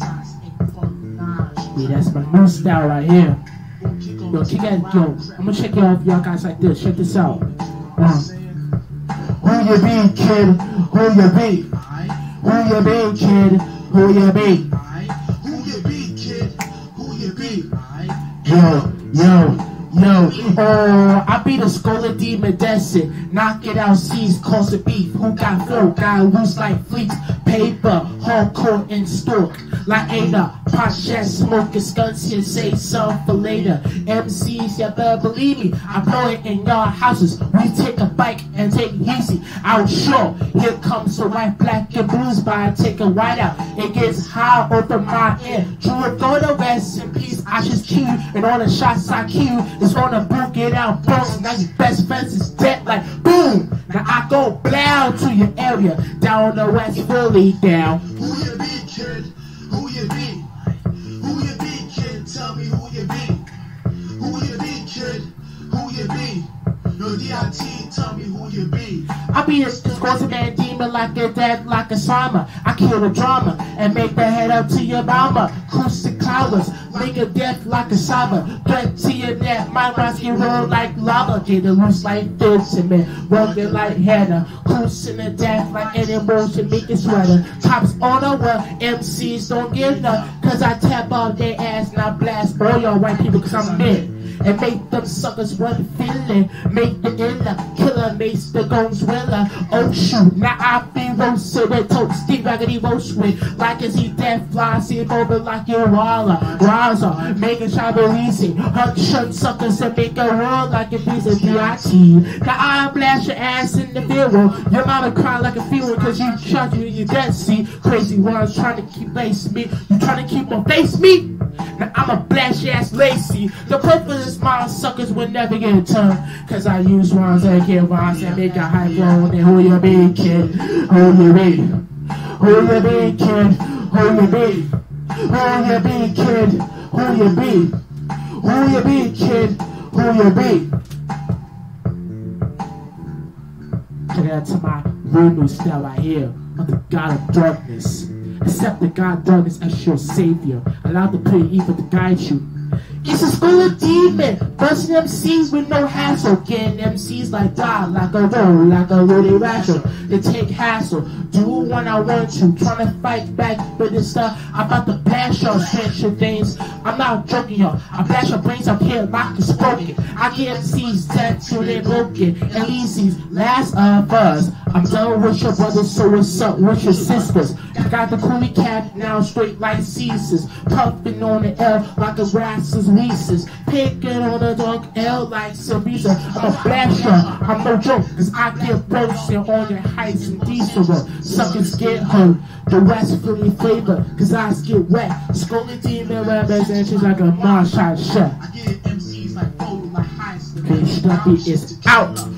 Yeah, that's my new style right here. Yo, kick that, yo. I'm gonna check y'all, y'all guys like this. Check this out. Uh, who you be, kid? Who you be? Who you be, kid? Who you be? Who you be, kid? Who you be? Yo, yo. Yo, oh, uh, I be the Scholar Demon Desert. Knock it out, seize, cause it beef. Who got flow? Got loose like fleets. Paper, hardcore and stork. Like Ada, shit, smoking skunks here, say some for later. MCs, you better believe me. I blow it in your houses. We take a bike and take easy. Out sure, here comes the white, black, and blues by taking white out. It gets high over my ear. True, go to rest in peace. I just you, and all the shots I kill is on the book. Get out, boom. Now your best friends is dead, like boom. Now I go blow to your area, down the west, fully down. Who you be, kid? Who you be? Who you be, kid? Tell me who you be. Who you be, kid? Who you be? Yo, DIT, tell me who you be. I be a discoursing man demon like a dead, like a sama. I kill the drama and make the head up to your mama. Acoustic clouds, make a death like a saba. Threat to your neck, my rocks get roll like lava. Get a loose like this and man, working like Hannah. Cruising the death like any motion, make it sweater. Tops on the well, MCs don't give none. Cause I tap on their ass and I blast all y'all white people cause I'm mid and make them suckers run feeling. Make the iller, killer makes the guns willer. Oh shoot, now I feel roasted with toast, Steve Raggedy roast with like as he death fly, see it over like your walla. Raza, making trouble easy. Hunt shut suckers and make a world like a piece of DIT. Now I blast your ass in the mirror. Your mama cry like a fever cause you shot you in your dead see. Crazy ones trying to keep lace me. You trying to keep on face me? Now I'm a your ass lacy. The purpose is my suckers will never get a turn. Cause I use ones that get rhymes and make a high flow. And who you be, kid? Who you be? Who you be, kid? Who you be? Who you be, kid? Who you be? Who you be, kid? Who you be? Check out to my real new style right here. of the God of darkness. Accept the God darkness as your savior. Allow the pretty evil to guide you. It's a school of demon, busting MCs with no hassle, getting MCs like die, like a roll, like a really rational. They take hassle, do when I want to, trying to fight back, but this stuff, I'm about to bash y'all sensual things. I'm not joking y'all, I bash your brains up here like it's broken. I get MCs till they're broken, and last of us. I'm done with your brothers, so what's up with your sisters? I got the coolie cap now straight like Caesars, puffing on the air like a rascal's Reese's, picking on the dog L like Sarisa. I'm a blasher, I'm no joke, cause I get roasted on your heights and diesel. Suckers get hurt, the rest West Philly flavor, cause eyes get wet. Scolding demon representations like a marsh shot shut. I get MCs like Fold, like Heist. Cause Stumpy is out.